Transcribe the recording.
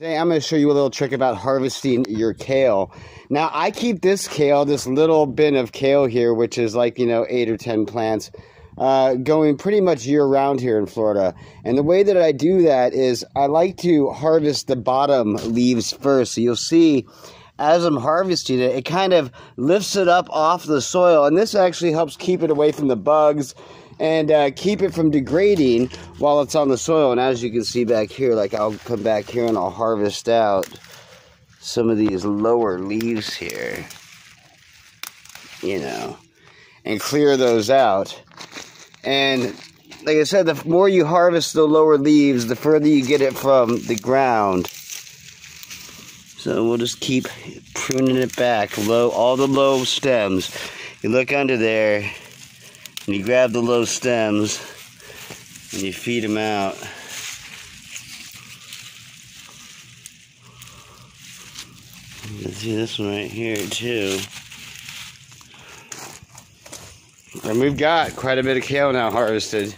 Today I'm going to show you a little trick about harvesting your kale. Now I keep this kale, this little bin of kale here, which is like, you know, eight or 10 plants, uh, going pretty much year round here in Florida. And the way that I do that is I like to harvest the bottom leaves first. So you'll see as I'm harvesting it, it kind of lifts it up off the soil. And this actually helps keep it away from the bugs and uh, keep it from degrading while it's on the soil. And as you can see back here, like I'll come back here and I'll harvest out some of these lower leaves here, you know, and clear those out. And like I said, the more you harvest the lower leaves, the further you get it from the ground. So we'll just keep pruning it back, low, all the low stems. You look under there, and you grab the low stems and you feed them out. Let's see this one right here too. And we've got quite a bit of kale now harvested.